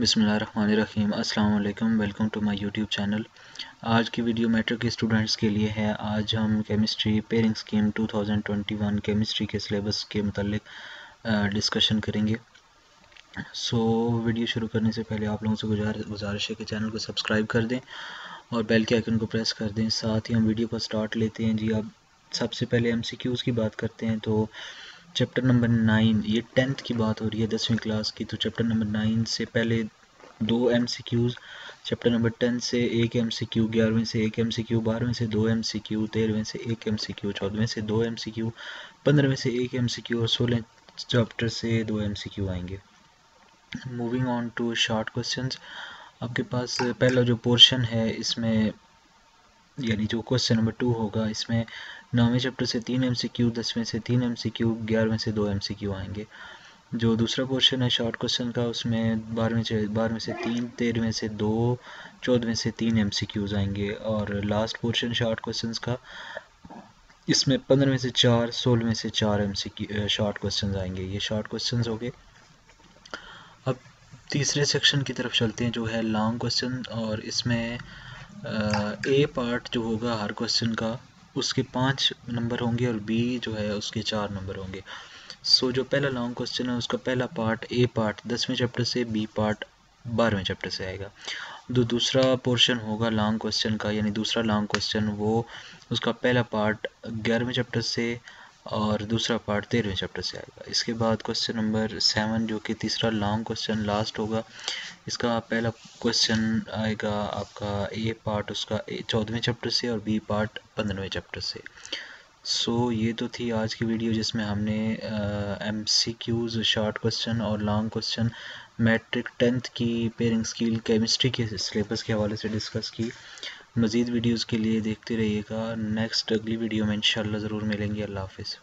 बिसमीम अस्सलाम welcome to my YouTube channel. आज की वीडियो मैट्रिक के स्टूडेंट्स के लिए है। आज हम केमिस्ट्री पेयरिंग स्कीम 2021 केमिस्ट्री के सिलेबस के मतलब डिस्कशन करेंगे। सो so, वीडियो शुरू करने से पहले आप लोगों से गुजार गुजारिश है कि चैनल को सब्सक्राइब कर दें और बेल के आइकन को प्रेस कर दें। साथ ही हम वीडियो को स्टार्ट लेते हैं। जी अब सबसे पहले एम की बात करते हैं तो चैप्टर नंबर नाइन ये टेंथ की बात हो रही है दसवीं क्लास की तो चैप्टर नंबर नाइन से पहले दो M C Qs chapter number ten से एक एम सी क्यू ग्यारहवें से एक एम सी क्यू बारहवें से दो एम सी क्यू तेरहवें से एक एम सी क्यू चौदहवें से दो एम सी क्यू पंद्रहवें से एक एम सी क्यू और सोलह चैप्टर से दो एम सी क्यू आएँगे। Moving on to short question आपके पास पहला जो पोर्शन है, इसमें यानी जो क्वेश्चन नंबर टू होगा, इसमें नौवें चैप्टर से तीन एम सी क्यू दसवें से तीन एम सी क्यू ग्यारहवें से दो एम सी क्यू आएँगे। जो दूसरा पोर्शन है शॉर्ट क्वेश्चन का, उसमें बारहवें से बारहवें से तीन, तेरहवें से दो, चौदहवें से तीन एम सी क्यूज़ आएँगे। और लास्ट पोर्शन शॉर्ट क्वेश्चन का, इसमें पंद्रहवें से चार, सोलहवें से चार एम सी शॉर्ट क्वेश्चन आएँगे। ये शॉर्ट क्वेश्चन हो गए। अब तीसरे सेक्शन की तरफ़ चलते हैं, जो है लॉन्ग क्वेश्चन और इसमें ए पार्ट जो होगा हर क्वेश्चन का उसके पाँच नंबर होंगे और बी जो है उसके चार नंबर होंगे। सो so, जो पहला लॉन्ग क्वेश्चन है उसका पहला पार्ट ए पार्ट दसवें चैप्टर से बी पार्ट बारहवें चैप्टर से आएगा। जो दूसरा पोर्शन होगा लॉन्ग क्वेश्चन का यानी दूसरा लॉन्ग क्वेश्चन वो उसका पहला पार्ट ग्यारहवें चैप्टर से और दूसरा पार्ट तेरहवें चैप्टर से आएगा। इसके बाद क्वेश्चन नंबर सेवन जो कि तीसरा लॉन्ग क्वेश्चन लास्ट होगा। इसका पहला क्वेश्चन आएगा आपका ए पार्ट उसका चौदहवें चैप्टर से और बी पार्ट पंद्रहवें चैप्टर से। सो so, ये तो थी आज की वीडियो जिसमें हमने M C Qs short question और लॉन्ग क्वेश्चन मैट्रिक टेंथ की पेयरिंग स्किल केमिस्ट्री के सिलेबस के हवाले से डिस्कस की। मज़ीद वीडियोज़ के लिए देखते रहिएगा। नेक्स्ट अगली वीडियो में इंशाल्लाह ज़रूर मिलेंगे। अल्लाह हाफिज़।